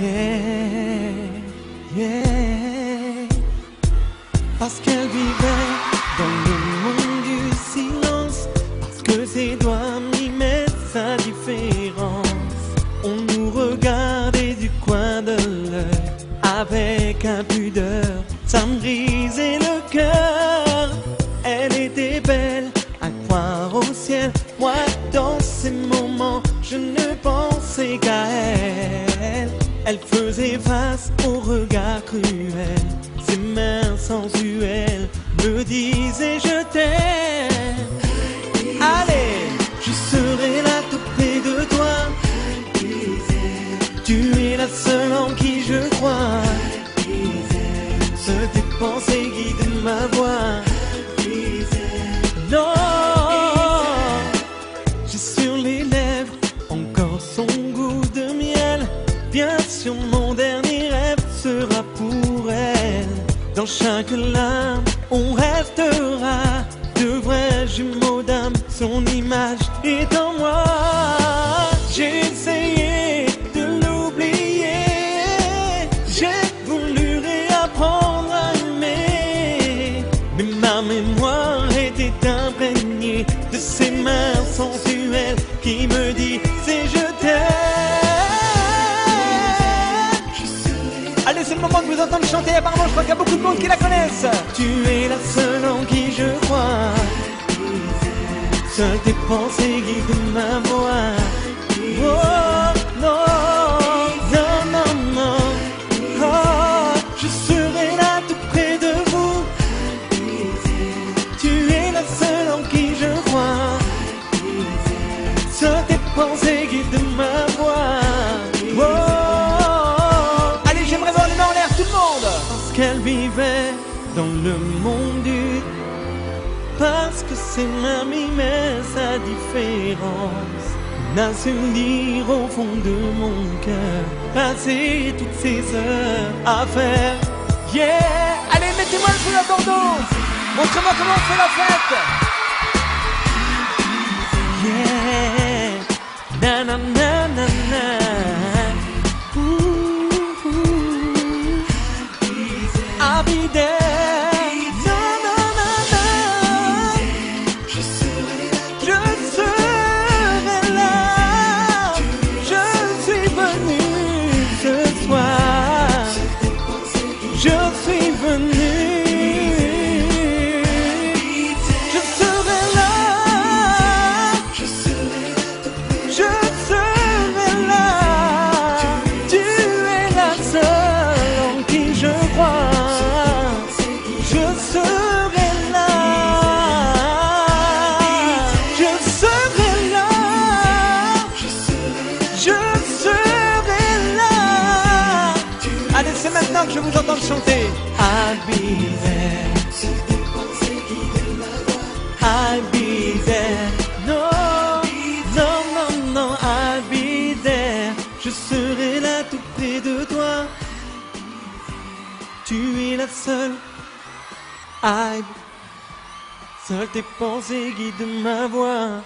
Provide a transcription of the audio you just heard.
yeah, yeah. Parce qu'elle vivait dans le monde du silence, parce que ses doigts m'y mettent sa différence. On nous regardait du coin de l'œil avec impudeur, ça me brisait le cœur. Elle était belle à croire au ciel, moi dans ces moments je ne pensais qu'à elle. Elle faisait face au regard cruel. Ses mains sensuelles me disaient je t'aime. Allez, je serai là tout près de toi. Tu es la seule en qui je crois. Ce tes pensées guident ma voix. Non, j'ai sur les lèvres encore son Dans chaque larme, on restera de vrais jumeaux d'âme. Son image est en moi. J'ai essayé de l'oublier. J'ai voulu réapprendre à aimer. Mais ma mémoire était imprégnée de ses mains sensuelles qui me disaient le moment de vous entendre chanter. Apparemment, je crois qu'il y a beaucoup de monde qui la connaissent. Tu es la seule en qui je crois. Seules tes pensées guident ma voix. Oh non, non, non, non. Oh, je serai là tout près de vous. Tu es la seule en qui je crois. Seules tes pensées guident ma voix. Qu'elle vivait dans le monde du parce que c'est mamie mais sa différence n'a su lire au fond de mon cœur passer toutes ces heures à faire yeah Allez, mettez-moi le feu à Bordeaux. Montrez-moi comment on la fête. Que je vous entends chanter. I'll be there. I'll be there. No, no, no, no, I'll be there. Je serai là tout près de toi. Tu es la seule. I. Seule tes pensées guident ma voix.